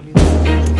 consolidado.